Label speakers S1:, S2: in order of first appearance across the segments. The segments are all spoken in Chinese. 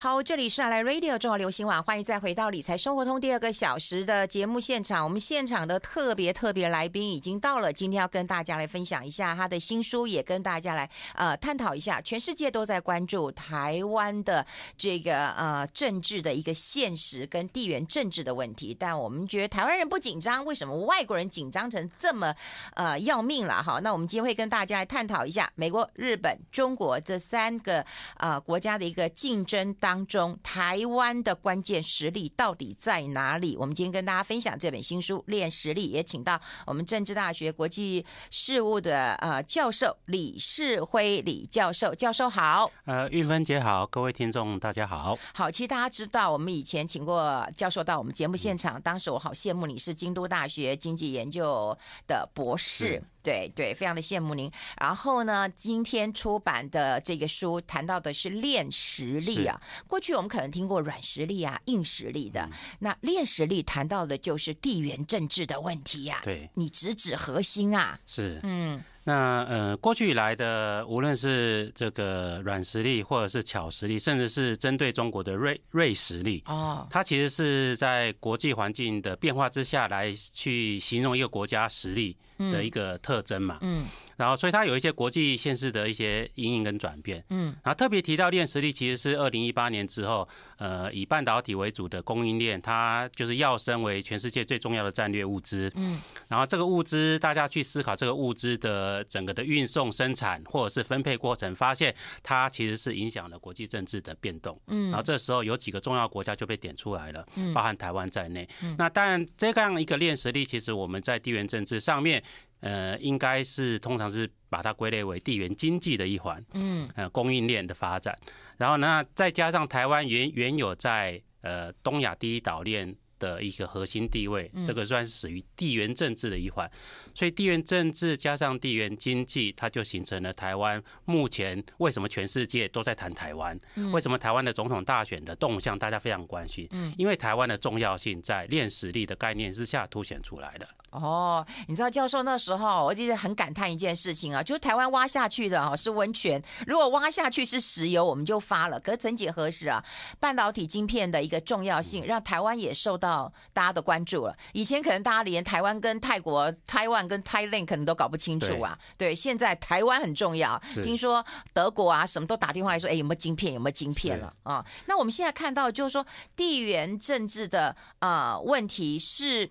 S1: 好，这里是来 Radio 中华流行网，欢迎再回到理财生活通第二个小时的节目现场。我们现场的特别特别来宾已经到了，今天要跟大家来分享一下他的新书，也跟大家来呃探讨一下，全世界都在关注台湾的这个呃政治的一个现实跟地缘政治的问题，但我们觉得台湾人不紧张，为什么外国人紧张成这么呃要命了？哈，那我们今天会跟大家来探讨一下美国、日本、中国这三个呃国家的一个竞争当中，台湾的关键实力到底在哪里？我们今天跟大家分享这本新书《练实力》，也请到我们政治大学国际事务的呃教授李世辉李教授，教授好。
S2: 呃，玉芬姐好，各位听众大家好。
S1: 好，其实大家知道，我们以前请过教授到我们节目现场，当时我好羡慕你是京都大学经济研究的博士
S2: 是。
S1: 对对，非常的羡慕您。然后呢，今天出版的这个书谈到的是练实力啊。过去我们可能听过软实力啊、硬实力的，那练实力谈到的就是地缘政治的问题呀、
S2: 对，
S1: 你直指核心啊。
S2: 是。
S1: 嗯
S2: 那呃，过去以来的，无论是这个软实力，或者是巧实力，甚至是针对中国的锐锐实力，
S1: 哦，
S2: 它其实是在国际环境的变化之下来去形容一个国家实力的一个特征嘛。
S1: 嗯
S2: 然后，所以它有一些国际现实的一些阴影跟转变。
S1: 嗯
S2: 然后特别提到链实力，其实是二零一八年之后，呃，以半导体为主的供应链，它就是要升为全世界最重要的战略物资。
S1: 嗯
S2: 然后这个物资，大家去思考这个物资的整个的运送、生产或者是分配过程，发现它其实是影响了国际政治的变动。
S1: 嗯
S2: 然后这时候有几个重要国家就被点出来了，
S1: 嗯
S2: 包含台湾在内。那当然，这样一个链实力，其实我们在地缘政治上面，呃，应该是通常是把它归类为地缘经济的一环。
S1: 嗯。
S2: 呃供应链的发展，然后呢，再加上台湾原原有在呃东亚第一岛链的一个核心地位，这个算是属于地缘政治的一环，所以地缘政治加上地缘经济，它就形成了台湾目前为什么全世界都在谈台湾，为什么台湾的总统大选的动向大家非常关心，嗯。因为台湾的重要性在练实力的概念之下凸显出来的。
S1: 哦，你知道教授那时候，我记得很感叹一件事情啊，就是台湾挖下去的哈是温泉，如果挖下去是石油，我们就发了。可是曾几何时啊，半导体晶片的一个重要性，让台湾也受到大家的关注了。以前可能大家连台湾跟泰国、台湾跟 Thailand 可能都搞不清楚啊。对，现在台湾很重要。听说德国啊，什么都打电话来说，哎，有没有晶片？有没有晶片了啊？那我们现在看到就是说地缘政治的呃问题是。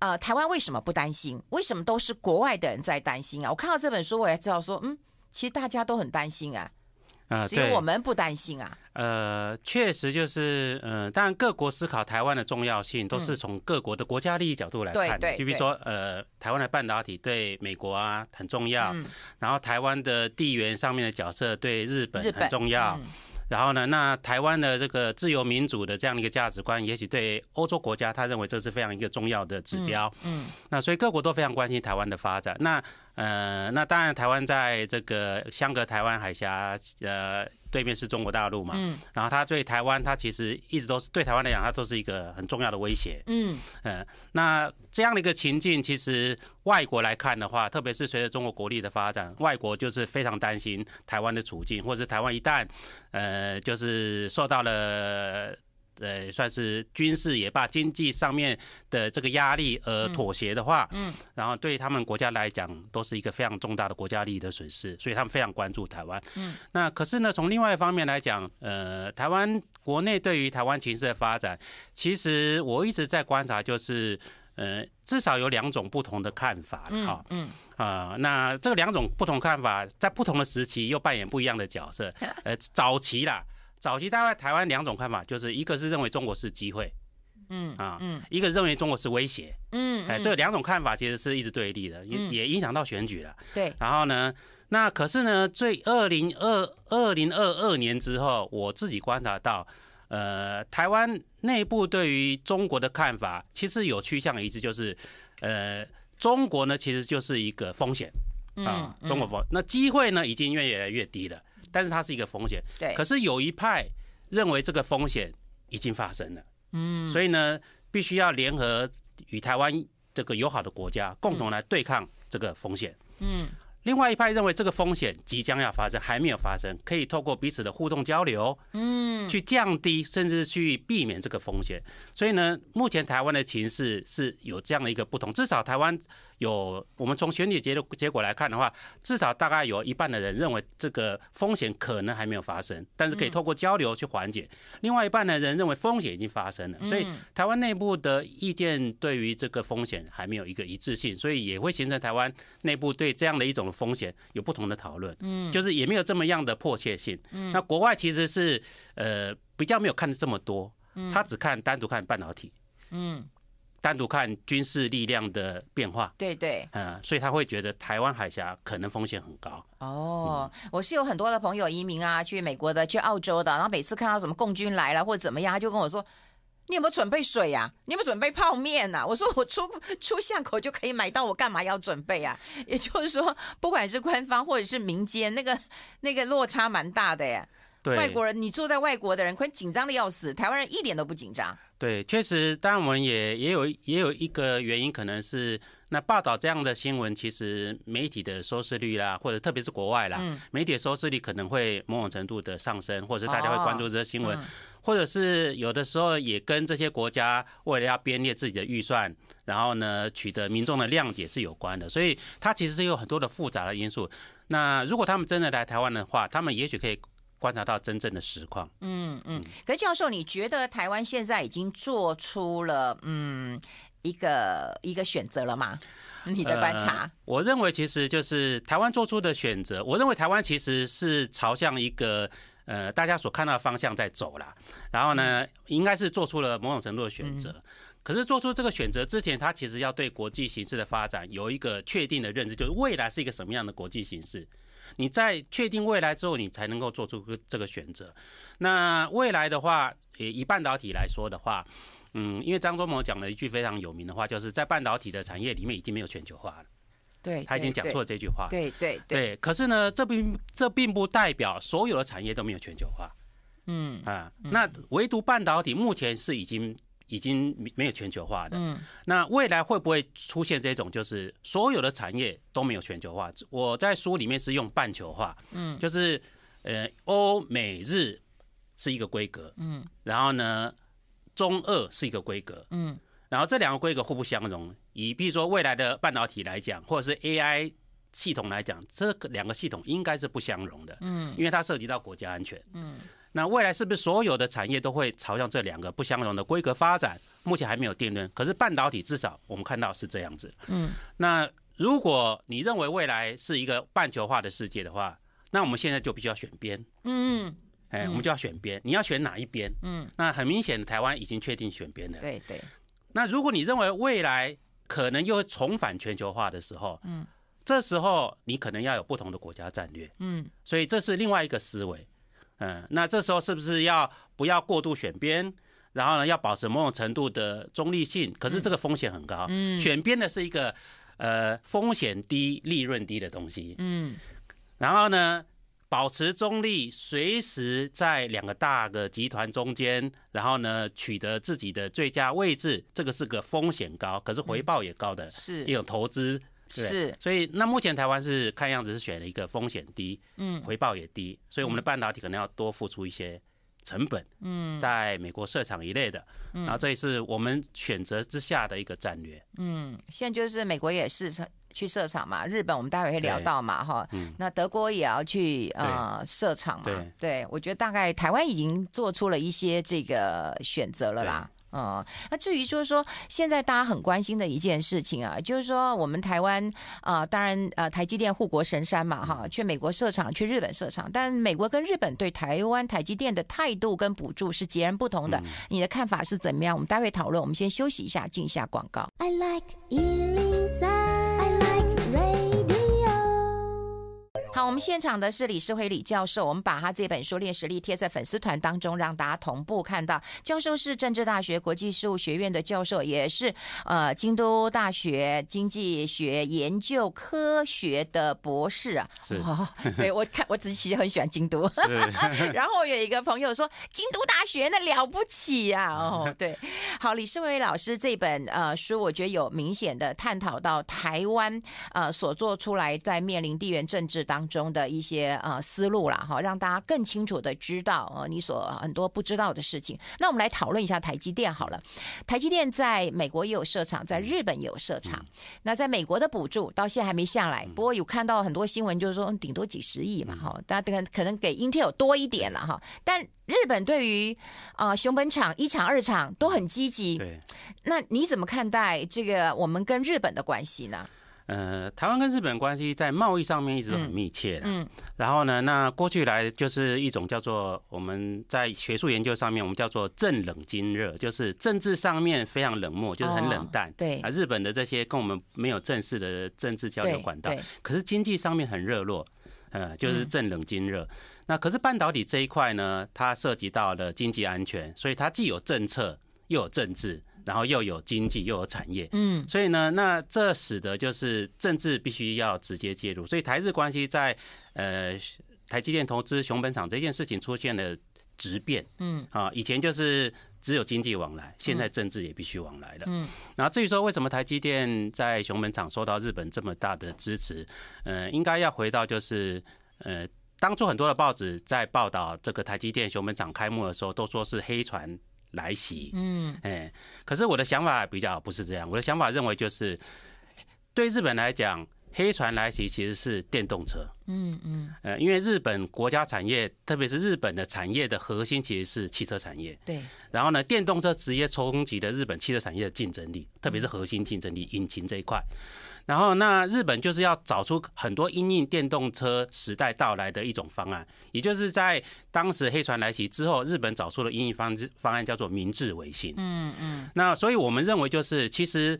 S1: 呃，台湾为什么不担心？为什么都是国外的人在担心啊？我看到这本书，我也知道说，嗯，其实大家都很担心啊，
S2: 啊、
S1: 只有我们不担心啊。
S2: 呃，确实就是，嗯、当然各国思考台湾的重要性，都是从各国的国家利益角度来看的。
S1: 对对
S2: 就比如说，呃，台湾的半导体对美国啊很重要，
S1: 嗯
S2: 然后台湾的地缘上面的角色对日本很重要。
S1: 嗯
S2: 然后呢，那台湾的这个自由民主的这样的一个价值观，也许对欧洲国家，他认为这是非常一个重要的指标。
S1: 嗯
S2: 那所以各国都非常关心台湾的发展。那呃，那当然台湾在这个相隔台湾海峡，呃，对面是中国大陆嘛。
S1: 嗯
S2: 然后它对台湾，它其实一直都是对台湾来讲，它都是一个很重要的威胁。
S1: 嗯
S2: 嗯，那这样的一个情境，其实外国来看的话，特别是随着中国国力的发展，外国就是非常担心台湾的处境，或者是台湾一旦呃，就是受到了。呃，算是军事也罢，经济上面的这个压力而妥协的话，
S1: 嗯，
S2: 然后对他们国家来讲，都是一个非常重大的国家利益的损失，所以他们非常关注台湾。
S1: 嗯，
S2: 那可是呢，从另外一方面来讲，呃，台湾国内对于台湾情势的发展，其实我一直在观察，就是呃，至少有两种不同的看法哈
S1: 嗯。嗯
S2: 啊、那这两种不同看法，在不同的时期又扮演不一样的角色。呃，早期啦，早期大概台湾两种看法，就是一个是认为中国是机会
S1: 嗯
S2: 啊，
S1: 嗯。
S2: 一个认为中国是威胁。
S1: 嗯，
S2: 哎，这两种看法其实是一直对立的，也
S1: 嗯。
S2: 也影响到选举了。
S1: 对，
S2: 然后呢，那可是呢，最二零二二零二二年之后，我自己观察到，呃，台湾内部对于中国的看法，其实有趋向一致，就是呃，中国呢其实就是一个风险啊，
S1: 嗯。
S2: 中国风，那机会呢已经越来越低了，但是它是一个风险。
S1: 对，
S2: 可是有一派认为这个风险已经发生了，
S1: 嗯
S2: 所以呢，必须要联合与台湾这个友好的国家共同来对抗这个风险。
S1: 嗯
S2: 另外一派认为这个风险即将要发生，还没有发生，可以透过彼此的互动交流，嗯，去降低甚至去避免这个风险。所以呢，目前台湾的情势是有这样的一个不同，至少台湾。有，我们从选举结的结果来看的话，至少大概有一半的人认为这个风险可能还没有发生，但是可以透过交流去缓解。另外一半的人认为风险已经发生了，所以台湾内部的意见对于这个风险还没有一个一致性，所以也会形成台湾内部对这样的一种风险有不同的讨论。嗯，就是也没有这么样的迫切性。嗯，那国外其实是呃比较没有看的这么多，他只看单独看半导体。嗯。单独看军事力量的变化，
S1: 对对，
S2: 嗯，所以他会觉得台湾海峡可能风险很高。
S1: 哦，我是有很多的朋友移民啊，去美国的，去澳洲的，然后每次看到什么共军来了或者怎么样，他就跟我说：“你有没有准备水呀？你有没有准备泡面呐？”我说：“我出出巷口就可以买到，我干嘛要准备啊？” 也就是说，不管是官方或者是民间，那个那个落差蛮大的耶。外国人，你住在外国的人，可能紧张的要死，台湾人一点都不紧张。
S2: 对，确实，当然我们也也有也有一个原因，可能是那报道这样的新闻，其实媒体的收视率啦，或者特别是国外啦，媒体的收视率可能会某种程度的上升，或者是大家会关注这些新闻，或者是有的时候也跟这些国家为了要编列自己的预算，然后呢取得民众的谅解是有关的，所以它其实是有很多的复杂的因素。那如果他们真的来台湾的话，他们也许可以。观察到真正的实况。
S1: 嗯嗯，可是教授，你觉得台湾现在已经做出了嗯一个一个选择了吗？你的观察？
S2: 我认为其实就是台湾做出的选择。我认为台湾其实是朝向一个呃大家所看到的方向在走啦。然后呢，应该是做出了某种程度的选择。可是做出这个选择之前，他其实要对国际形势的发展有一个确定的认知，就是未来是一个什么样的国际形势。你在确定未来之后，你才能够做出个这个选择。那未来的话，以半导体来说的话，嗯，因为张忠谋讲了一句非常有名的话，就是在半导体的产业里面已经没有全球化了。
S1: 对，
S2: 他已经讲错了这句话。
S1: 对对对。
S2: 可是呢，这并这并不代表所有的产业都没有全球化。嗯啊，那唯独半导体目前是已经。已经没有全球化的，嗯，那未来会不会出现这种，就是所有的产业都没有全球化？我在书里面是用半球化，嗯，就是呃，欧美日是一个规格，嗯，然后呢，中俄是一个规格，嗯，然后这两个规格互不相容。以比如说未来的半导体来讲，或者是 AI 系统来讲，这个两个系统应该是不相容的，嗯，因为它涉及到国家安全，嗯。那未来是不是所有的产业都会朝向这两个不相容的规格发展？目前还没有定论。可是半导体至少我们看到是这样子。嗯。那如果你认为未来是一个半球化的世界的话，那我们现在就必须要选边。嗯。哎，我们就要选边。你要选哪一边？嗯。那很明显，台湾已经确定选边了。
S1: 对对。
S2: 那如果你认为未来可能又会重返全球化的时候，嗯，这时候你可能要有不同的国家战略。嗯。所以这是另外一个思维。嗯，那这时候是不是要不要过度选边？然后呢，要保持某种程度的中立性？可是这个风险很高。嗯，选边的是一个呃风险低、利润低的东西。嗯，然后呢，保持中立，随时在两个大的集团中间，然后呢，取得自己的最佳位置，这个是个风险高，可是回报也高的，
S1: 是
S2: 一种投资。是，所以那目前台湾是看样子是选了一个风险低，嗯，回报也低，所以我们的半导体可能要多付出一些成本，嗯，在美国设厂一类的，然后这也是我们选择之下的一个战略。
S1: 嗯，现在就是美国也是去设厂嘛，日本我们待会会聊到嘛，哈，那德国也要去呃设厂嘛，对，我觉得大概台湾已经做出了一些这个选择了啦。嗯，那至于就是说，现在大家很关心的一件事情啊，就是说我们台湾啊，当然呃，台积电护国神山嘛，哈，去美国设厂，去日本设厂，但美国跟日本对台湾台积电的态度跟补助是截然不同的。你的看法是怎么样？我们待会讨论。我们先休息一下，进一下广告。I like 好，我们现场的是李世辉李教授，我们把他这本书《练实力》贴在粉丝团当中，让大家同步看到。教授是政治大学国际事务学院的教授，也是呃京都大学经济学研究科学的博士啊。
S2: 是，
S1: 对我看我自己其实很喜欢京都。然后有一个朋友说京都大学那了不起呀，哦，对。好，李世辉老师这本呃书，我觉得有明显的探讨到台湾呃所做出来在面临地缘政治当中的一些呃思路啦，哈，让大家更清楚的知道呃你所很多不知道的事情。那我们来讨论一下台积电好了。台积电在美国也有设厂，在日本也有设厂。那在美国的补助到现在还没下来，不过有看到很多新闻，就是说顶多几十亿嘛，哈，大家可能给 Intel 多一点了哈，但。日本对于啊熊本厂一厂二厂都很积极，
S2: 对。
S1: 那你怎么看待这个我们跟日本的关系呢？
S2: 呃，台湾跟日本关系在贸易上面一直都很密切的。嗯。然后呢，那过去来就是一种叫做我们在学术研究上面，我们叫做政冷经热，就是政治上面非常冷漠，就是很冷淡。
S1: 对。
S2: 啊，日本的这些跟我们没有正式的政治交流管道，可是经济上面很热络。呃，就是正冷经热。那可是半导体这一块呢，它涉及到了经济安全，所以它既有政策，又有政治，然后又有经济，又有产业。嗯，所以呢，那这使得就是政治必须要直接介入。所以台日关系在呃台积电投资熊本厂这件事情出现了质变。嗯，啊，以前就是只有经济往来，现在政治也必须往来了。嗯，然后至于说为什么台积电在熊本厂受到日本这么大的支持，呃，应该要回到就是呃。当初很多的报纸在报道这个台积电熊本厂开幕的时候，都说是黑船来袭。嗯，哎，可是我的想法比较不是这样。我的想法认为就是，对日本来讲，黑船来袭其实是电动车。嗯嗯，呃，因为日本国家产业，特别是日本的产业的核心其实是汽车产业。
S1: 对。
S2: 然后呢，电动车直接冲击了日本汽车产业的竞争力，特别是核心竞争力，引擎这一块。然后，那日本就是要找出很多因应电动车时代到来的一种方案，也就是在当时黑船来袭之后，日本找出了因应方方案，叫做明治维新。嗯嗯。那所以我们认为，就是其实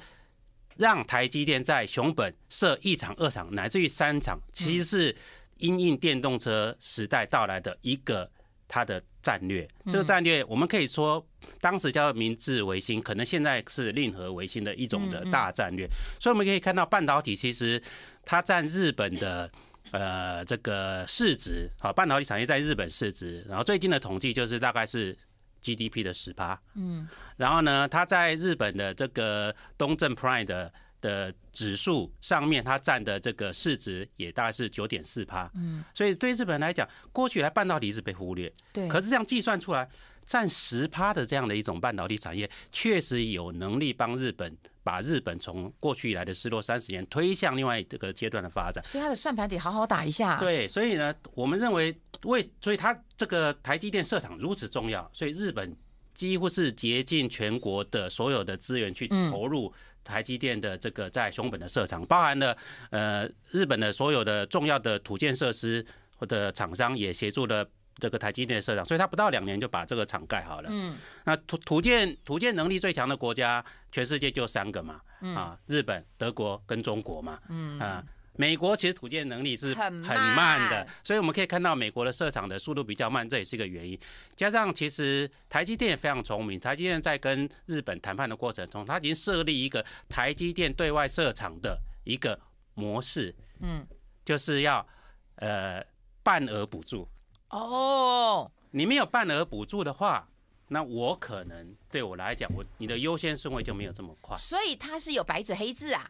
S2: 让台积电在熊本设一场、二场乃至于三场，其实是因应电动车时代到来的一个它的。战略，这个战略我们可以说，当时叫明治维新，可能现在是令和维新的一种的大战略。所以我们可以看到，半导体其实它占日本的呃这个市值，好，半导体产业在日本市值，然后最近的统计就是大概是 GDP 的十趴，嗯，然后呢，它在日本的这个东证 Prime 的。的指数上面，它占的这个市值也大概是九点四趴，嗯，所以对日本来讲，过去来半导体是被忽略，
S1: 对，
S2: 可是这样计算出来，占十趴的这样的一种半导体产业，确实有能力帮日本把日本从过去以来的失落三十年推向另外这个阶段的发展，
S1: 所以它的算盘得好好打一下。
S2: 对，所以呢，我们认为为，所以它这个台积电设厂如此重要，所以日本几乎是竭尽全国的所有的资源去投入。台积电的这个在熊本的设厂，包含了呃日本的所有的重要的土建设施或者厂商也协助了这个台积电的设厂，所以它不到两年就把这个厂盖好了。嗯，那土土建土建能力最强的国家，全世界就三个嘛，啊，日本、德国跟中国嘛，嗯啊。美国其实土建能力是很慢的，所以我们可以看到美国的设厂的速度比较慢，这也是一个原因。加上其实台积电也非常聪明，台积电在跟日本谈判的过程中，它已经设立一个台积电对外设厂的一个模式，嗯，就是要呃半额补助。哦，你没有半额补助的话，那我可能对我来讲，我你的优先顺位就没有这么快。
S1: 所以它是有白纸黑字啊。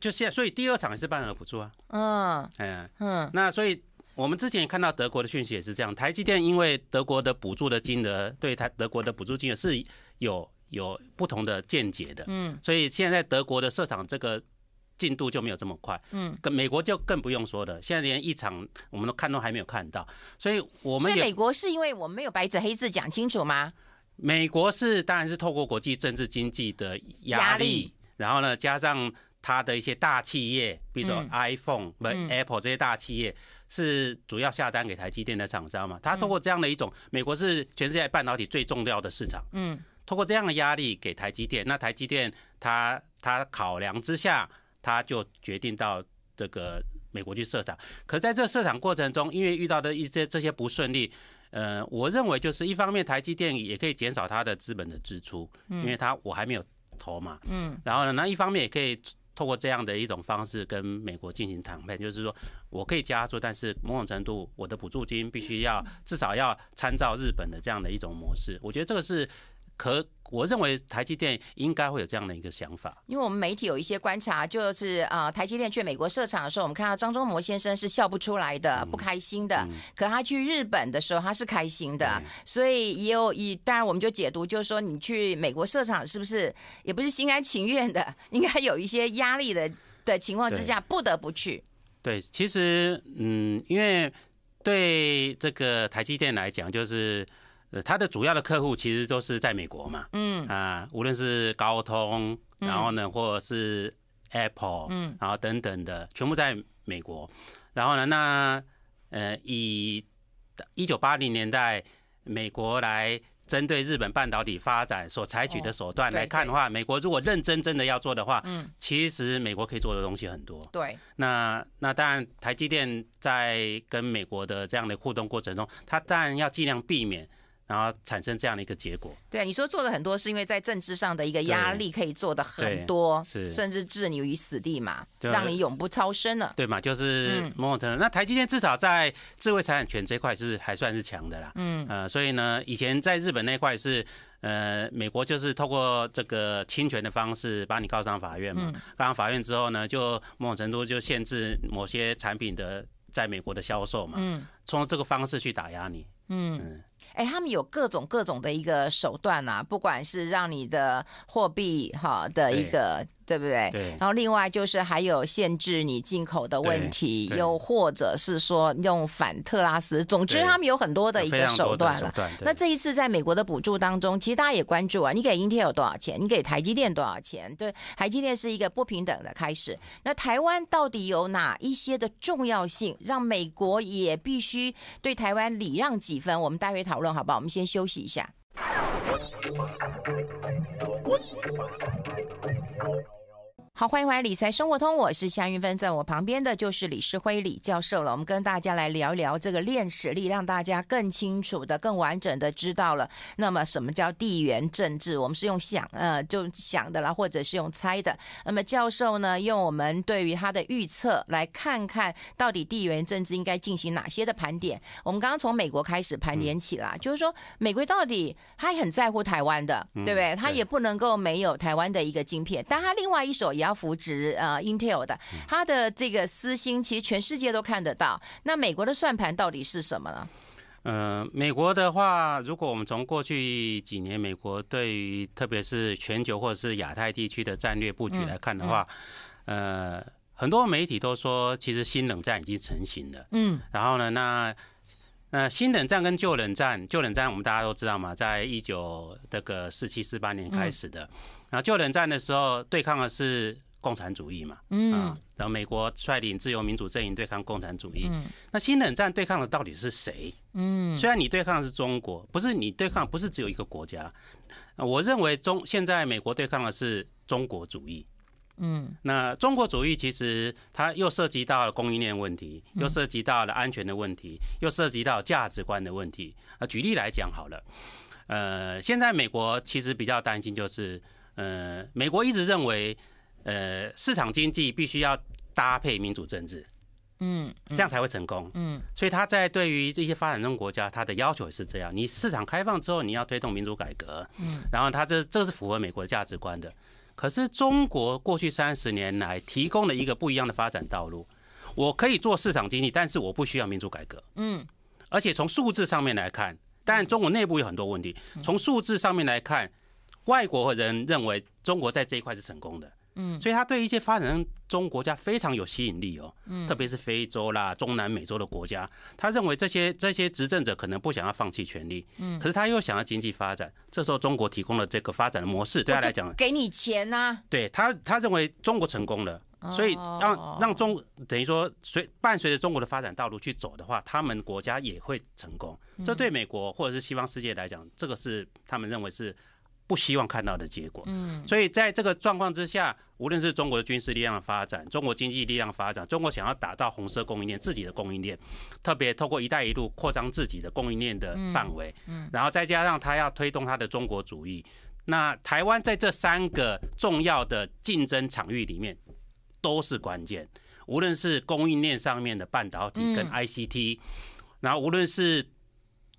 S2: 就现在，所以第二场也是半额补助啊。嗯，哎，嗯，那所以我们之前也看到德国的讯息也是这样，台积电因为德国的补助的金额对台德国的补助金额是有有不同的见解的。嗯，所以现在德国的设厂这个进度就没有这么快。嗯，跟美国就更不用说了，现在连一场我们都看都还没有看到。所以我们
S1: 所以美国是因为我们没有白纸黑字讲清楚吗？
S2: 美国是当然是透过国际政治经济的压力，然后呢加上。它的一些大企业，比如说 iPhone、不 Apple 这些大企业，是主要下单给台积电的厂商嘛？它通过这样的一种，美国是全世界半导体最重要的市场，嗯，通过这样的压力给台积电，那台积电它它考量之下，它就决定到这个美国去设厂。可在这设厂过程中，因为遇到的一些这些不顺利，呃，我认为就是一方面台积电也可以减少它的资本的支出，因为它我还没有投嘛，嗯，然后呢，那一方面也可以。透过这样的一种方式跟美国进行谈判，就是说我可以加注，但是某种程度我的补助金必须要至少要参照日本的这样的一种模式。我觉得这个是可。我认为台积电应该会有这样的一个想法，
S1: 因为我们媒体有一些观察，就是啊，台积电去美国设厂的时候，我们看到张忠谋先生是笑不出来的，不开心的。可他去日本的时候，他是开心的，所以也有以，当然我们就解读，就是说你去美国设厂是不是也不是心甘情愿的，应该有一些压力的的情况之下，不得不去。
S2: 对，其实嗯，因为对这个台积电来讲，就是。呃，它的主要的客户其实都是在美国嘛，嗯啊，无论是高通，然后呢，或者是 Apple，嗯，然后等等的，全部在美国。然后呢，那呃，以一九八零年代美国来针对日本半导体发展所采取的手段来看的话，美国如果认真真的要做的话，嗯，其实美国可以做的东西很多。
S1: 对，
S2: 那那当然，台积电在跟美国的这样的互动过程中，它当然要尽量避免。然后产生这样的一个结果。
S1: 对啊，你说做的很多，是因为在政治上的一个压力，可以做的很多，是甚至置你于死地嘛，让你永不超生了。
S2: 对嘛，就是某种程度。那台积电至少在智慧财产权这块是还算是强的啦。嗯呃，所以呢，以前在日本那块是呃，美国就是透过这个侵权的方式把你告上法院嘛，告上法院之后呢，就某种程度就限制某些产品的在美国的销售嘛。嗯，从这个方式去打压你。嗯。
S1: 哎，他们有各种各种的一个手段啊，不管是让你的货币哈的一个。对不对？
S2: 对。
S1: 然后另外就是还有限制你进口的问题，又或者是说用反特拉斯，总之他们有很多的一个手段了。那这一次在美国的补助当中，其实大家也关注啊，你给 Intel 多少钱？你给台积电多少钱？对，台积电是一个不平等的开始。那台湾到底有哪一些的重要性，让美国也必须对台湾礼让几分？我们待会讨论好不好？我们先休息一下。好，欢迎回来《理财生活通》，我是夏云芬，在我旁边的就是李世辉李教授了。我们跟大家来聊聊这个练实力，让大家更清楚的、更完整的知道了。那么，什么叫地缘政治？我们是用想呃，就想的啦，或者是用猜的。那么，教授呢，用我们对于他的预测来看看到底地缘政治应该进行哪些的盘点。我们刚刚从美国开始盘点起来，就是说，美国到底他很在乎台湾的，对不对？他也不能够没有台湾的一个晶片，但他另外一手也。要扶植呃 Intel 的，他的这个私心其实全世界都看得到。那美国的算盘到底是什么呢？
S2: 呃，美国的话，如果我们从过去几年美国对于特别是全球或者是亚太地区的战略布局来看的话，呃，很多媒体都说其实新冷战已经成型了。嗯，然后呢，那那新冷战跟旧冷战，旧冷战我们大家都知道嘛，在一九这个四七四八年开始的。然后旧冷战的时候，对抗的是共产主义嘛，嗯，然后美国率领自由民主阵营对抗共产主义。嗯，那新冷战对抗的到底是谁？嗯，虽然你对抗的是中国，不是你对抗，不是只有一个国家。我认为中现在美国对抗的是中国主义。嗯，那中国主义其实它又涉及到了供应链问题，又涉及到了安全的问题，又涉及到价值观的问题。啊，举例来讲好了，呃，现在美国其实比较担心就是。呃，美国一直认为，呃，市场经济必须要搭配民主政治，嗯，这样才会成功，嗯，所以他在对于这些发展中国家，他的要求也是这样：你市场开放之后，你要推动民主改革，嗯，然后他这这是符合美国的价值观的。可是中国过去三十年来提供了一个不一样的发展道路，我可以做市场经济，但是我不需要民主改革，嗯，而且从数字上面来看，当然中国内部有很多问题，从数字上面来看。外国人认为中国在这一块是成功的，嗯，所以他对一些发展中国家非常有吸引力哦，嗯，特别是非洲啦、中南美洲的国家，他认为这些这些执政者可能不想要放弃权力，嗯，可是他又想要经济发展，这时候中国提供了这个发展的模式，对他来讲，
S1: 给你钱呐，
S2: 对他他认为中国成功了，所以让让中等于说随伴随着中国的发展道路去走的话，他们国家也会成功，这对美国或者是西方世界来讲，这个是他们认为是。不希望看到的结果。嗯，所以在这个状况之下，无论是中国的军事力量的发展，中国经济力量发展，中国想要打造红色供应链，自己的供应链，特别透过“一带一路”扩张自己的供应链的范围，嗯，然后再加上他要推动他的中国主义，那台湾在这三个重要的竞争场域里面都是关键，无论是供应链上面的半导体跟 ICT，然后无论是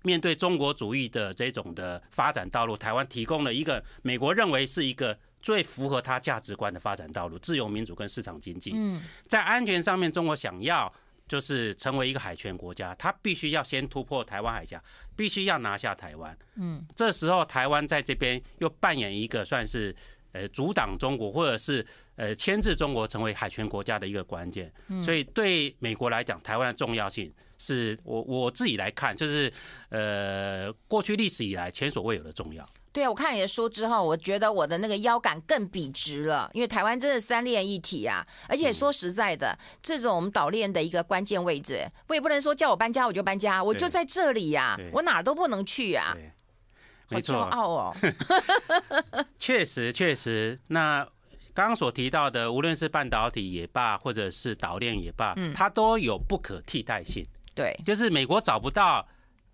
S2: 面对中国主义的这种的发展道路，台湾提供了一个美国认为是一个最符合他价值观的发展道路——自由民主跟市场经济。嗯，在安全上面，中国想要就是成为一个海权国家，他必须要先突破台湾海峡，必须要拿下台湾。嗯，这时候台湾在这边又扮演一个算是呃阻挡中国或者是呃牵制中国成为海权国家的一个关键。所以对美国来讲，台湾的重要性。是我我自己来看，就是呃，过去历史以来前所未有的重要。
S1: 对啊，我看你的书之后，我觉得我的那个腰杆更笔直了，因为台湾真的三链一体啊。而且说实在的，这种我们岛链的一个关键位置，我也不能说叫我搬家我就搬家，我就在这里呀，我哪儿都不能去啊。
S2: 好
S1: 骄傲哦。
S2: 确实，确实。那刚刚所提到的，无论是半导体也罢，或者是岛链也罢，它都有不可替代性。
S1: 对，
S2: 就是美国找不到，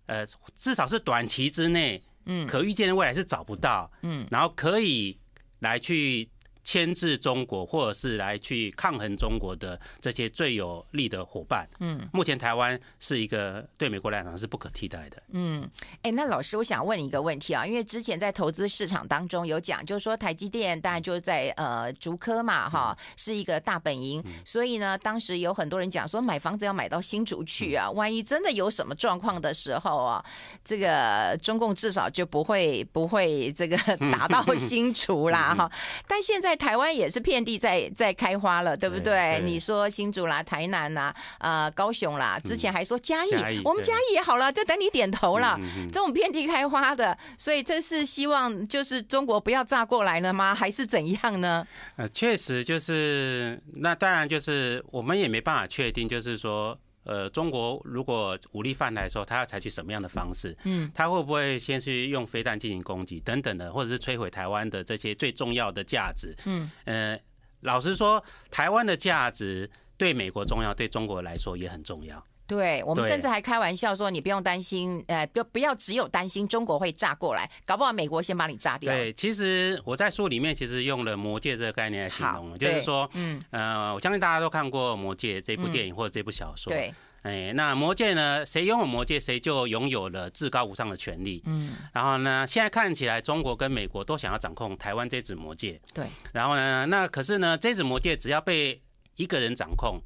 S2: 呃，至少是短期之内，嗯，可预见的未来是找不到，嗯，然后可以来去。牵制中国，或者是来去抗衡中国的这些最有力的伙伴。嗯，目前台湾是一个对美国来讲是不可替代的。
S1: 嗯，哎，那老师，我想问你一个问题啊，因为之前在投资市场当中有讲，就是说台积电当然就是在呃竹科嘛，哈，是一个大本营，所以呢，当时有很多人讲说买房子要买到新竹去啊，万一真的有什么状况的时候啊，这个中共至少就不会不会这个 打到新竹啦，哈。但现在。在台湾也是遍地在在开花了，对不对？你说新竹啦、台南啦、啊高雄啦，之前还说嘉义，我们嘉义也好了，就等你点头了。这种遍地开花的，所以这是希望就是中国不要炸过来了吗？还是怎样呢？
S2: 呃，确实就是那当然就是我们也没办法确定，就是说。呃，中国如果武力犯台的时候，他要采取什么样的方式？嗯，他会不会先去用飞弹进行攻击等等的，或者是摧毁台湾的这些最重要的价值？嗯，呃，老实说，台湾的价值对美国重要，对中国来说也很重要。
S1: 对我们甚至还开玩笑说，你不用担心，呃，不不要只有担心中国会炸过来，搞不好美国先把你炸掉。
S2: 对，其实我在书里面其实用了“魔戒”这个概念来形容，就是说，嗯，呃，我相信大家都看过《魔戒》这部电影或者这部小说。
S1: 对，
S2: 哎，那魔戒呢，谁拥有魔戒，谁就拥有了至高无上的权利。嗯，然后呢，现在看起来中国跟美国都想要掌控台湾这支魔戒。
S1: 对，
S2: 然后呢，那可是呢，这支魔戒只要被一个人掌控。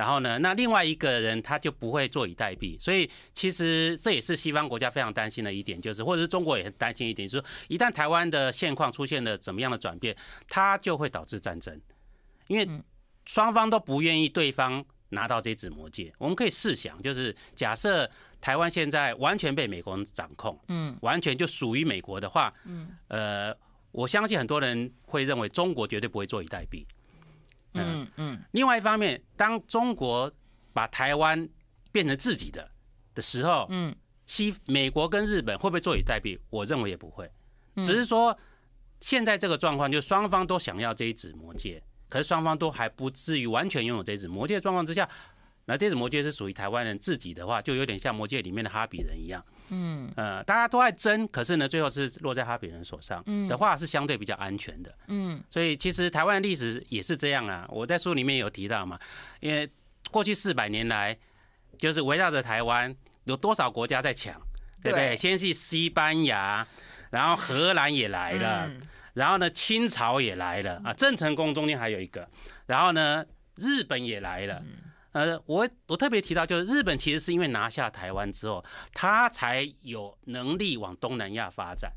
S2: 然后呢，那另外一个人他就不会坐以待毙，所以其实这也是西方国家非常担心的一点，就是或者是中国也很担心一点，就是说一旦台湾的现况出现了怎么样的转变，它就会导致战争，因为双方都不愿意对方拿到这支魔戒。我们可以试想，就是假设台湾现在完全被美国人掌控，嗯，完全就属于美国的话，嗯，呃，我相信很多人会认为中国绝对不会坐以待毙。嗯嗯，另外一方面，当中国把台湾变成自己的的时候，嗯，西美国跟日本会不会坐以待毙？我认为也不会，只是说现在这个状况，就双方都想要这一纸魔戒，可是双方都还不至于完全拥有这一纸魔戒的状况之下，那这纸魔戒是属于台湾人自己的话，就有点像魔戒里面的哈比人一样。嗯呃，大家都在争，可是呢，最后是落在哈比人手上嗯的话，是相对比较安全的。嗯，所以其实台湾的历史也是这样啊。我在书里面有提到嘛，因为过去四百年来，就是围绕着台湾，有多少国家在抢，对不对？先是西班牙，然后荷兰也来了，然后呢，清朝也来了啊，郑成功中间还有一个，然后呢，日本也来了。呃，我我特别提到，就是日本其实是因为拿下台湾之后，他才有能力往东南亚发展，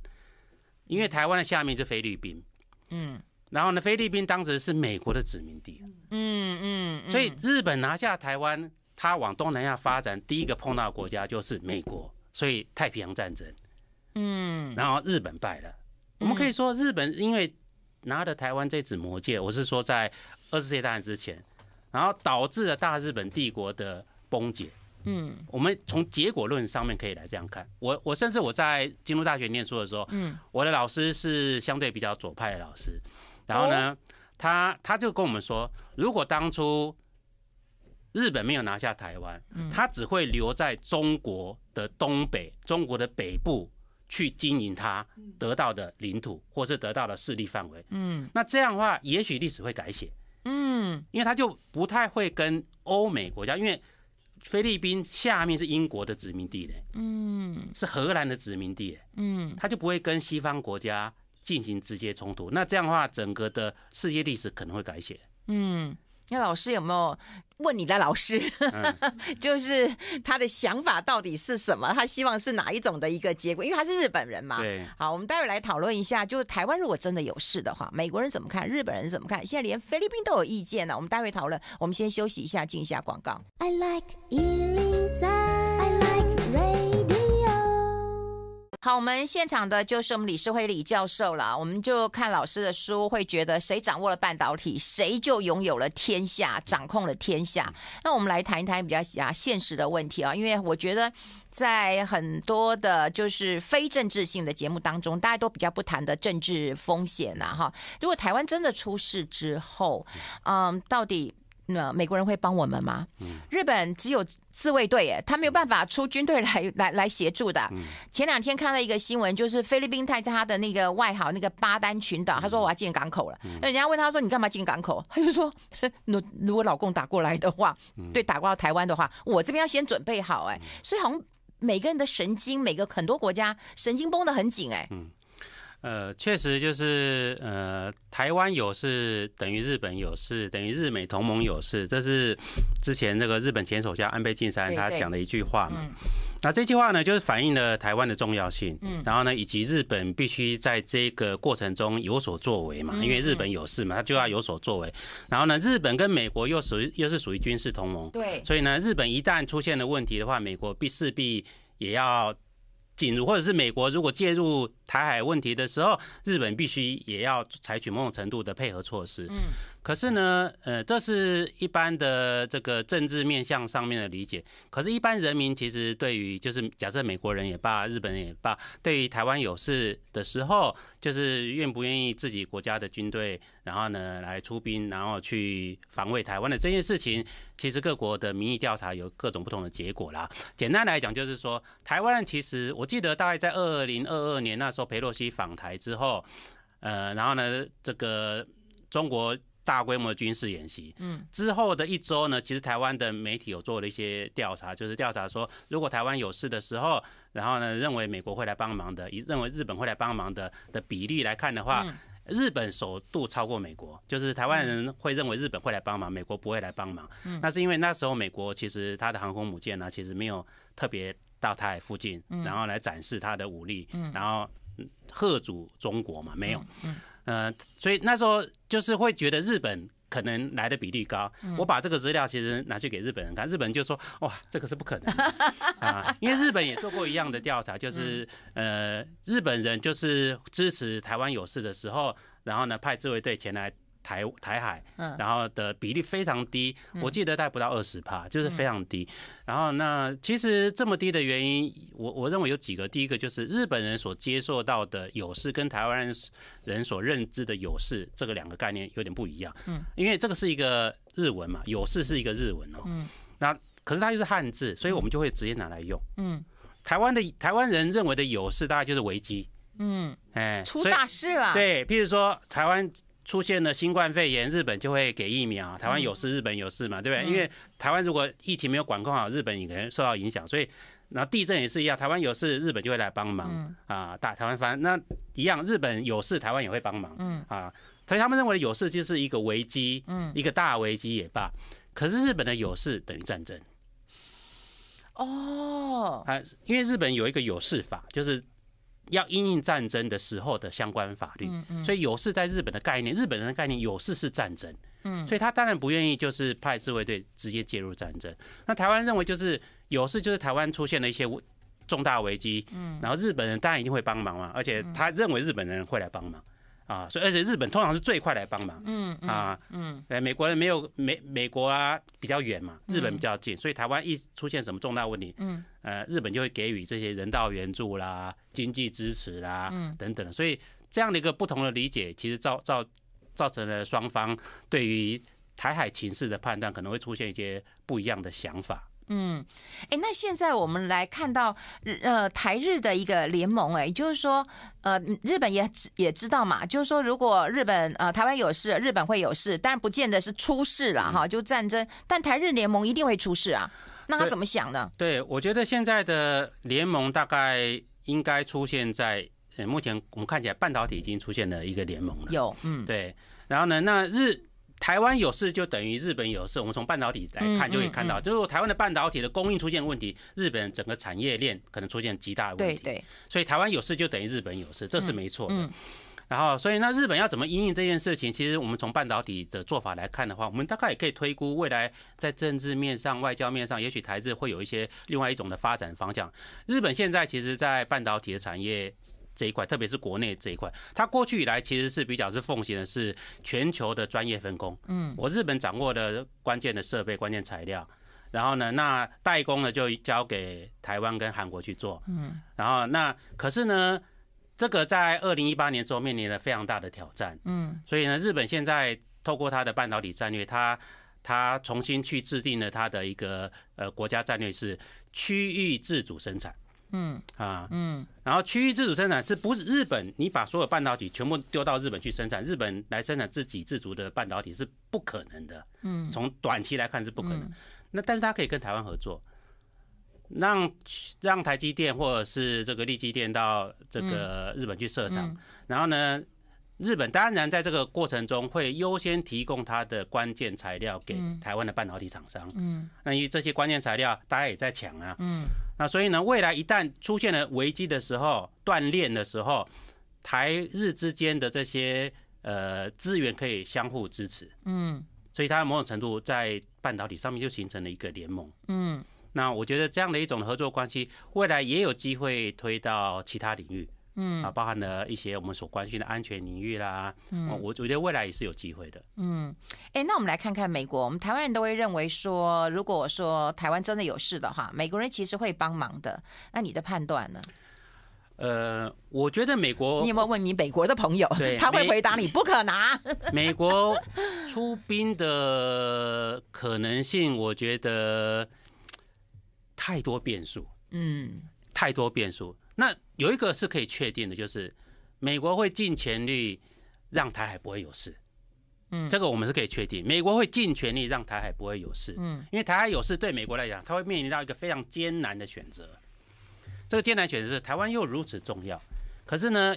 S2: 因为台湾的下面是菲律宾，嗯，然后呢，菲律宾当时是美国的殖民地，嗯嗯，所以日本拿下台湾，他往东南亚发展，第一个碰到的国家就是美国，所以太平洋战争，嗯，然后日本败了，我们可以说日本因为拿了台湾这支魔戒，我是说在二次世界大战之前。然后导致了大日本帝国的崩解，嗯，我们从结果论上面可以来这样看。我我甚至我在京都大学念书的时候，嗯，我的老师是相对比较左派的老师，然后呢，他他就跟我们说，如果当初日本没有拿下台湾，他只会留在中国的东北、中国的北部去经营他得到的领土或是得到的势力范围。嗯，那这样的话，也许历史会改写。嗯，因为他就不太会跟欧美国家，因为。菲律宾下面是英国的殖民地嘞，嗯，是荷兰的殖民地，嗯，他就不会跟西方国家进行直接冲突。那这样的话，整个的世界历史可能会改写。嗯，
S1: 那老师有没有？问你的老师，就是他的想法到底是什么？他希望是哪一种的一个结果？因为他是日本人嘛。
S2: 对。
S1: 好，我们待会来讨论一下，就是台湾如果真的有事的话，美国人怎么看？日本人怎么看？现在连菲律宾都有意见呢。我们待会讨论。我们先休息一下，进一下广告。I like 好，我们现场的就是我们理事会李教授了。我们就看老师的书，会觉得谁掌握了半导体，谁就拥有了天下，掌控了天下。那我们来谈一谈比较啊现实的问题啊，因为我觉得在很多的就是非政治性的节目当中，大家都比较不谈的政治风险呐哈。如果台湾真的出事之后，嗯，到底？那美国人会帮我们吗？日本只有自卫队，哎，他没有办法出军队来 来来协助的。前两天看到一个新闻，就是菲律宾在他的那个外海那个巴丹群岛，他说我要进港口了。那人家问他说你干嘛进港口？他就说，如如果老公打过来的话，对，打过到台湾的话，我这边要先准备好，哎，所以好像每个人的神经，每个很多国家神经绷得很紧，哎。
S2: 呃，确实就是呃，台湾有事等于日本有事，等于日美同盟有事，这是之前那个日本前首相安倍晋三他讲的一句话嘛。那这句话呢，就是反映了台湾的重要性，嗯，然后呢，以及日本必须在这个过程中有所作为嘛，因为日本有事嘛，他就要有所作为。然后呢，日本跟美国又属于又是属于军事同盟，
S1: 对，
S2: 所以呢，日本一旦出现了问题的话，美国必势必也要。进入或者是美国如果介入台海问题的时候，日本必须也要采取某种程度的配合措施。嗯。可是呢，呃，这是一般的这个政治面向上面的理解。可是，一般人民其实对于就是假设美国人也罢，日本人也罢，对于台湾有事的时候，就是愿不愿意自己国家的军队，然后呢来出兵，然后去防卫台湾的这件事情，其实各国的民意调查有各种不同的结果啦。简单来讲，就是说，台湾其实我记得大概在二零二二年那时候，佩洛西访台之后，呃，然后呢，这个中国。大规模的军事演习，嗯，之后的一周呢，其实台湾的媒体有做了一些调查，就是调查说，如果台湾有事的时候，然后呢，认为美国会来帮忙的，以认为日本会来帮忙的的比例来看的话，日本首度超过美国，就是台湾人会认为日本会来帮忙，美国不会来帮忙。那是因为那时候美国其实它的航空母舰呢，其实没有特别到台海附近，然后来展示它的武力，然后贺阻中国嘛，没有。呃，所以那时候就是会觉得日本可能来的比例高。我把这个资料其实拿去给日本人看，日本人就说：“哇，这个是不可能的 啊！”因为日本也做过一样的调查，就是呃，日本人就是支持台湾有事的时候，然后呢派自卫队前来。台台海，嗯然后的比例非常低，我记得大概不到二十帕，就是非常低。然后那其实这么低的原因，我我认为有几个。第一个就是日本人所接受到的有事，跟台湾人所认知的有事这个两个概念有点不一样。嗯，因为这个是一个日文嘛，有事是一个日文哦。嗯，那可是它又是汉字，所以我们就会直接拿来用。嗯，台湾的台湾人认为的有事，大概就是危机。嗯，
S1: 哎，出大事了。
S2: 对，譬如说台湾。出现了新冠肺炎，日本就会给疫苗。台湾有事，日本有事嘛，对不对？因为台湾如果疫情没有管控好，日本也可能受到影响。所以，那地震也是一样，台湾有事，日本就会来帮忙啊。大台湾反正那一样，日本有事，台湾也会帮忙。嗯啊，所以他们认为有事就是一个危机，嗯，一个大危机也罢。可是日本的有事等于战争。哦，啊，因为日本有一个有事法，就是。要因应战争的时候的相关法律，所以有事在日本的概念，日本人的概念有事是战争，嗯，所以他当然不愿意就是派自卫队直接介入战争。那台湾认为就是有事就是台湾出现了一些重大危机，嗯，然后日本人当然一定会帮忙嘛，而且他认为日本人会来帮忙啊，所以而且日本通常是最快来帮忙，
S1: 嗯
S2: 啊，
S1: 嗯。
S2: 呃，美国人没有美美国啊比较远嘛，日本比较近，所以台湾一出现什么重大问题，
S1: 嗯，
S2: 呃，日本就会给予这些人道援助啦、经济支持啦，
S1: 嗯。
S2: 等等的，所以这样的一个不同的理解，其实造造造成了双方对于台海情势的判断可能会出现一些不一样的想法。
S1: 嗯，哎，那现在我们来看到日呃台日的一个联盟，哎，就是说呃日本也知也知道嘛，就是说如果日本呃台湾有事，日本会有事，但不见得是出事了哈，就战争，但台日联盟一定会出事啊，那他怎么想呢？
S2: 对，我觉得现在的联盟大概应该出现在呃目前我们看起来半导体已经出现了一个联盟了。
S1: 有，嗯
S2: 对，然后呢，那日台湾有事就等于日本有事。我们从半导体来看就可以看到，就是台湾的半导体的供应出现问题，日本整个产业链可能出现极大的问题。
S1: 对对，
S2: 所以台湾有事就等于日本有事，这是没错的。
S1: 嗯
S2: 然后，所以那日本要怎么应应这件事情？其实我们从半导体的做法来看的话，我们大概也可以推估未来在政治面上、外交面上，也许台日会有一些另外一种的发展方向。日本现在其实，在半导体的产业这一块，特别是国内这一块，它过去以来其实是比较是奉行的是全球的专业分工。
S1: 嗯，
S2: 我日本掌握的关键的设备、关键材料。然后呢，那代工呢就交给台湾跟韩国去做。
S1: 嗯，
S2: 然后那可是呢，这个在二零一八年之后面临了非常大的挑战。
S1: 嗯
S2: 所以呢，日本现在透过它的半导体战略，它它重新去制定了它的一个呃国家战略是区域自主生产
S1: 嗯
S2: 啊。
S1: 嗯
S2: 然后区域自主生产是不是日本？你把所有半导体全部丢到日本去生产，日本来生产自给自足的半导体是不可能的。
S1: 嗯
S2: 从短期来看是不可能。
S1: 嗯
S2: 那但是它可以跟台湾合作，让让台积电或者是这个力积电到这个日本去设厂，
S1: 嗯
S2: 然后呢，日本当然在这个过程中会优先提供它的关键材料给
S1: 嗯
S2: 台湾的半导体厂商。
S1: 嗯
S2: 那因为这些关键材料大家也在抢啊，
S1: 嗯
S2: 那所以呢，未来一旦出现了危机的时候、断链的时候，台日之间的这些呃资源可以相互支持。
S1: 嗯
S2: 所以它某种程度在半导体上面就形成了一个联盟。
S1: 嗯
S2: 那我觉得这样的一种合作关系，未来也有机会推到其他领域
S1: 嗯
S2: 啊，包含了一些我们所关心的安全领域啦。嗯我我觉得未来也是有机会的。
S1: 嗯，哎，那我们来看看美国，我们台湾人都会认为说，如果说台湾真的有事的话，美国人其实会帮忙的。那你的判断呢？
S2: 呃，我觉得美国
S1: 你有没有问你美国的朋友
S2: 对？
S1: 他会回答你不可能。
S2: 美国出兵的可能性，我觉得太多变数。
S1: 嗯
S2: 太多变数。那有一个是可以确定的，就是美国会尽全力让台海不会有事。
S1: 嗯
S2: 这个我们是可以确定，美国会尽全力让台海不会有事。
S1: 嗯
S2: 因为台海有事对美国来讲，它会面临到一个非常艰难的选择。这个艰难选择是台湾又如此重要，可是呢，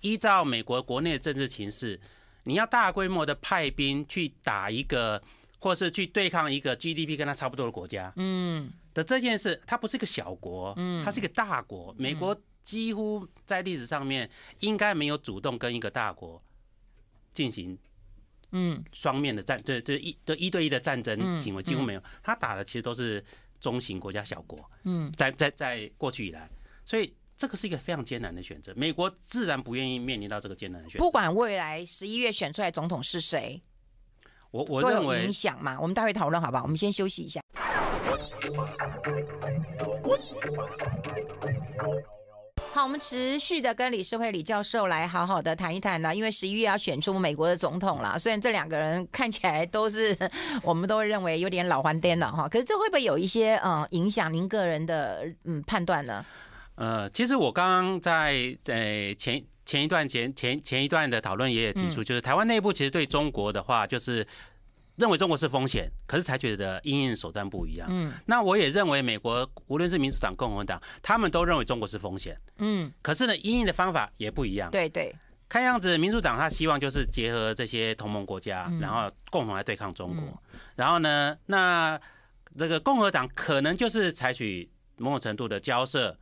S2: 依照美国国内的政治情势，你要大规模的派兵去打一个，或是去对抗一个 GDP 跟它差不多的国家，
S1: 嗯
S2: 的这件事，它不是一个小国，
S1: 嗯
S2: 它是一个大国。美国几乎在历史上面应该没有主动跟一个大国进行
S1: 嗯
S2: 双面的战，对对一对一对一的战争
S1: 嗯
S2: 行为，几乎没有。他打的其实都是中型国家小国，
S1: 嗯
S2: 在在在过去以来，所以这个是一个非常艰难的选择。美国自然不愿意面临到这个艰难的选择
S1: 不。管未来十一月选出来总统是谁，
S2: 我我
S1: 都有
S2: 认为
S1: 影响嘛。我们待会讨论好不好？我们先休息一下。好，我们持续的跟李世辉李教授来好好的谈一谈呢，因为十一月要选出美国的总统了。虽然这两个人看起来都是我们都会认为有点老还颠了哈，可是这会不会有一些嗯影响您个人的嗯判断呢？
S2: 呃，其实我刚刚在在前前一段前前前一段的讨论也有提出，就是台湾内部其实对中国的话，就是认为中国是风险，可是采取的应应手段不一样。
S1: 嗯。
S2: 那我也认为美国无论是民主党、共和党，他们都认为中国是风险，
S1: 嗯，
S2: 可是呢，应应的方法也不一样。
S1: 对对，
S2: 看样子，民主党他希望就是结合这些同盟国家，
S1: 嗯。
S2: 然后共同来对抗中国。
S1: 嗯。
S2: 然后呢，那这个共和党可能就是采取某种程度的交涉，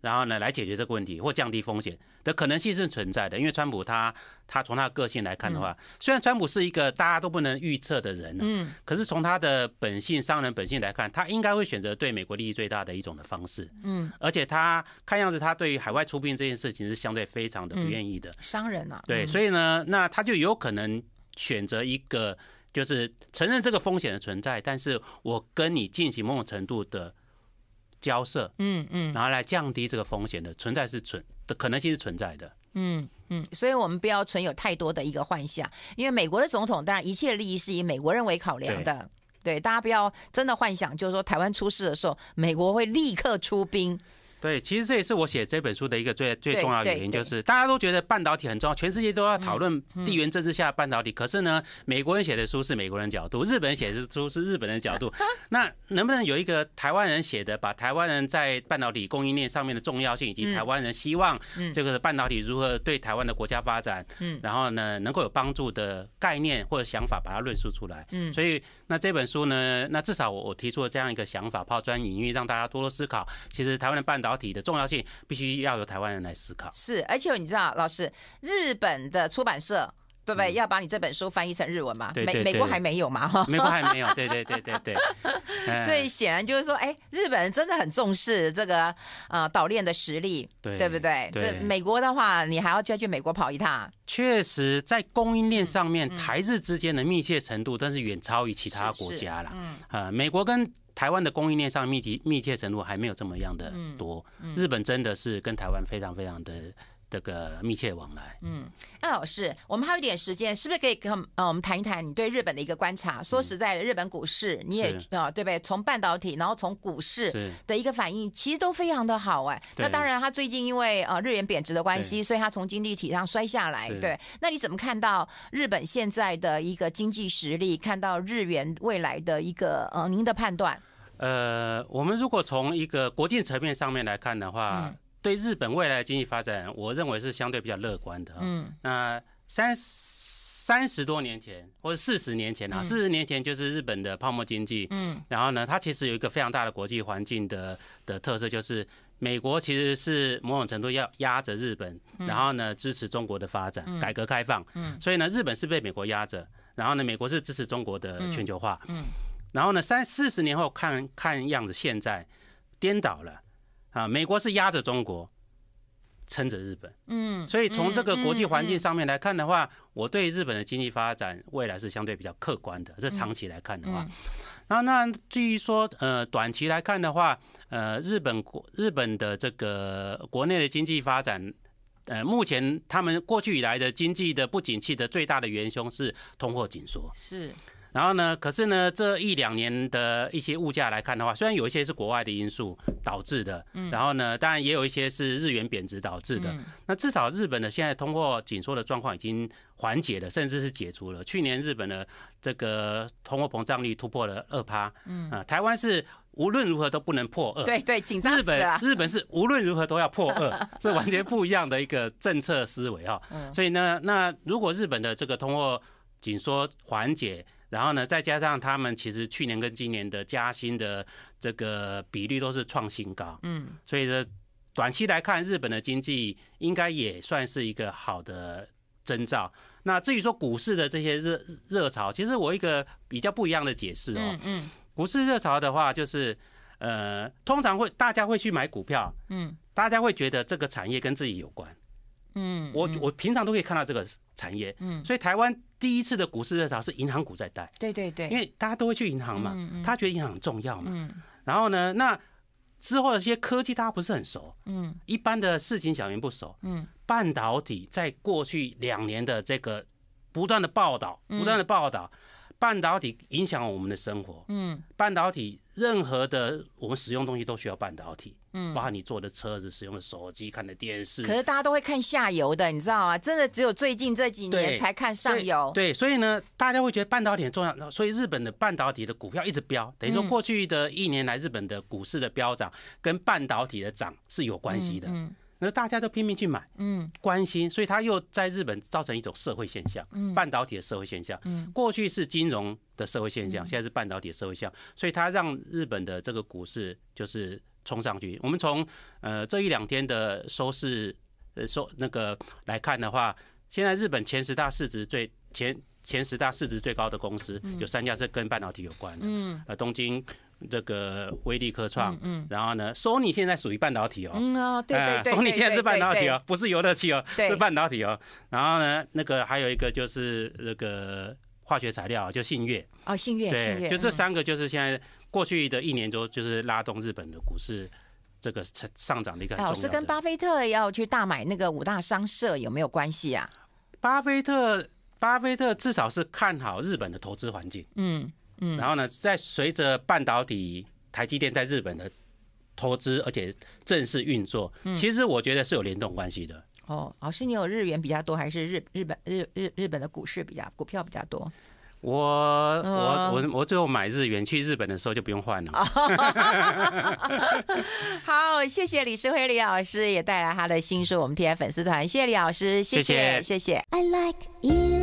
S2: 然后呢来解决这个问题或降低风险。的可能性是存在的，因为川普他他从他的个性来看的话，虽然川普是一个大家都不能预测的人，嗯，可是从他的本性商人本性来看，他应该会选择对美国利益最大的一种的方式，嗯，而且他看样子他对于海外出兵这件事情是相对非常的不愿意的，
S1: 商人啊，
S2: 对，所以呢，那他就有可能选择一个就是承认这个风险的存在，但是我跟你进行某种程度的交涉，嗯嗯，然后来降低这个风险的存在是存。的可能性是存在的，
S1: 嗯嗯，所以我们不要存有太多的一个幻想，因为美国的总统当然一切利益是以美国人为考量的，对，大家不要真的幻想，就是说台湾出事的时候，美国会立刻出兵。
S2: 对，其实这也是我写这本书的一个最最重要的原因，就是大家都觉得半导体很重要，全世界都要讨论地缘政治下的半导体。可是呢，美国人写的书是美国人角度，日本人写的书是日本人角度。那能不能有一个台湾人写的，把台湾人在半导体供应链上面的重要性，以及台湾人希望这个半导体如何对台湾的国家发展，嗯，然后呢能够有帮助的概念或者想法，把它论述出来。嗯，所以那这本书呢，那至少我我提出了这样一个想法，抛砖引玉，让大家多多思考。其实台湾的半导导体的重要性必须要由台湾人来思考。
S1: 是，而且你知道，老师，日本的出版社对不对？要把你这本书翻译成日文嘛？美美国还没有嘛？哈，
S2: 美国还没有。对对对对对。
S1: 所以显然就是说，哎，日本人真的很重视这个呃岛链的实力，对不对？这美国的话，你还要再去美国跑一趟。
S2: 确实，在供应链上面，台日之间的密切程度，但是远超于其他国家了。嗯啊，美国跟台湾的供应链上密集密切程度还没有这么样的多，日本真的是跟台湾非常非常的这个密切往来。嗯，
S1: 那老师，我们还有一点时间，是不是可以跟呃我们谈一谈你对日本的一个观察？说实在的，日本股市你也啊对不对？从半导体，然后从股市的一个反应，其实都非常的好哎。那当然，它最近因为呃日元贬值的关系，所以它从经济体上摔下来。对，那你怎么看到日本现在的一个经济实力？看到日元未来的一个呃您的判断？
S2: 呃，我们如果从一个国际层面上面来看的话，对日本未来的经济发展，我认为是相对比较乐观的。嗯，那三三十多年前或者四十年前啊，四十年前就是日本的泡沫经济。嗯，然后呢，它其实有一个非常大的国际环境的的特色，就是美国其实是某种程度要压着日本，然后呢支持中国的发展、改革开放。嗯，所以呢，日本是被美国压着，然后呢，美国是支持中国的全球化。嗯。然后呢，三四十年后看看样子，现在颠倒了啊！美国是压着中国，撑着日本。嗯，所以从这个国际环境上面来看的话，我对日本的经济发展未来是相对比较客观的。这长期来看的话，然后那至于说呃短期来看的话，呃日本国日本的这个国内的经济发展，呃目前他们过去以来的经济的不景气的最大的元凶是通货紧缩。
S1: 是。
S2: 然后呢？可是呢，这一两年的一些物价来看的话，虽然有一些是国外的因素导致的，嗯，然后呢，当然也有一些是日元贬值导致的。那至少日本的现在通货紧缩的状况已经缓解了，甚至是解除了。去年日本的这个通货膨胀率突破了二趴，嗯啊，台湾是无论如何都不能破二，
S1: 对对，紧张
S2: 日本日本是无论如何都要破二，是完全不一样的一个政策思维哈。所以呢，那如果日本的这个通货紧缩缓解，然后呢，再加上他们其实去年跟今年的加薪的这个比率都是创新高，嗯，所以呢，短期来看，日本的经济应该也算是一个好的征兆。那至于说股市的这些热热潮，其实我一个比较不一样的解释哦，嗯，股市热潮的话，就是呃，通常会大家会去买股票，嗯，大家会觉得这个产业跟自己有关，嗯，我我平常都可以看到这个产业，嗯，所以台湾。第一次的股市热潮是银行股在带，
S1: 对对对，
S2: 因为大家都会去银行嘛，他觉得银行很重要嘛。嗯。然后呢，那之后的一些科技大家不是很熟，嗯，一般的事情小民不熟，嗯，半导体在过去两年的这个不断的报道，不断的报道，半导体影响我们的生活，嗯，半导体任何的我们使用东西都需要半导体。嗯，包括你坐的车子、使用的手机、看的电视，
S1: 可是大家都会看下游的，你知道啊？真的只有最近这几年才看上游。
S2: 对，所以呢，大家会觉得半导体很重要，所以日本的半导体的股票一直飙，等于说过去的一年来，日本的股市的飙涨跟半导体的涨是有关系的。嗯，那大家都拼命去买，嗯，关心，所以它又在日本造成一种社会现象，嗯，半导体的社会现象。嗯，过去是金融的社会现象，现在是半导体的社会现象，所以它让日本的这个股市就是。冲上去，我们从呃这一两天的收市呃收那个来看的话，现在日本前十大市值最前前十大市值最高的公司有三家是跟半导体有关的，
S1: 嗯。
S2: 呃，东京这个威力科创，
S1: 嗯
S2: 然后呢，Sony 现在属于半导体哦，
S1: 嗯哦，对对对
S2: ，，Sony 现在是半导体，哦，不是游乐器哦，是半导体哦。然后呢，那个还有一个就是那个化学材料，就信越，
S1: 哦，信越，信
S2: 对，
S1: 越，
S2: 就这
S1: 嗯。
S2: 三个就是现在过去的一年多就是拉动日本的股市这个上上涨的一个很
S1: 老师跟。巴菲特要去大买那个五大商社有没有关系啊？
S2: 巴菲特，巴菲特至少是看好日本的投资环境，
S1: 嗯嗯，
S2: 然后呢，在随着半导体台积电在日本的投资，而且正式运作，
S1: 嗯
S2: 其实我觉得是有联动关系的。
S1: 哦，老师，你有日元比较多，还是日日本日日日本的股市比较股票比较多？
S2: 我我
S1: 嗯
S2: 我我最后买日元去日本的时候就不用换了。
S1: 好，谢谢李世辉李老师，也带来他的新书，我们 T F 粉丝团，谢谢李老师，谢
S2: 谢谢
S1: 谢谢。
S3: I like Ealing